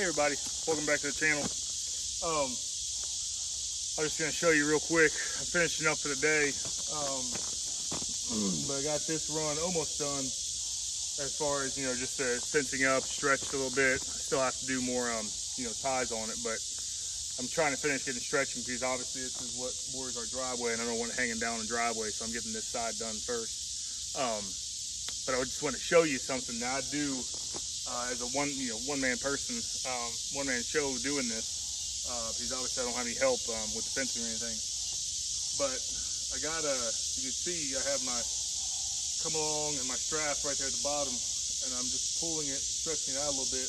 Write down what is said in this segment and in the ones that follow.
Hey everybody, welcome back to the channel. Um, I'm just gonna show you real quick. I'm finishing up for the day, um, but I got this run almost done. As far as you know, just uh, fencing up, stretched a little bit. I still have to do more, um, you know, ties on it, but I'm trying to finish getting stretching because obviously this is what borders our driveway, and I don't want it hanging down the driveway, so I'm getting this side done first. Um, but I just want to show you something that I do uh, as a one you know one man person, um, one man show doing this. Uh, because obviously I don't have any help um, with the fencing or anything. But I got a, you can see I have my come along and my strap right there at the bottom, and I'm just pulling it, stretching it out a little bit.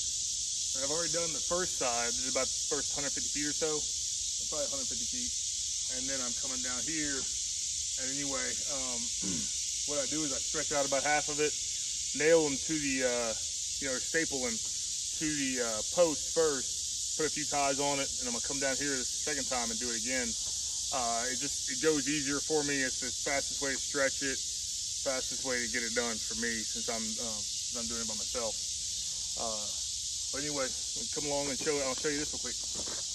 And I've already done the first side, did about the first 150 feet or so, probably 150 feet. And then I'm coming down here, and anyway, um, what I do is I stretch out about half of it, nail them to the uh, you know, staple them to the uh, post first, put a few ties on it, and I'm gonna come down here the second time and do it again. Uh, it just, it goes easier for me. It's the fastest way to stretch it, fastest way to get it done for me since I'm, um, since I'm doing it by myself. Uh, but anyway, come along and show, I'll show you this real quick.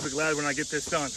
I'll be glad when I get this done.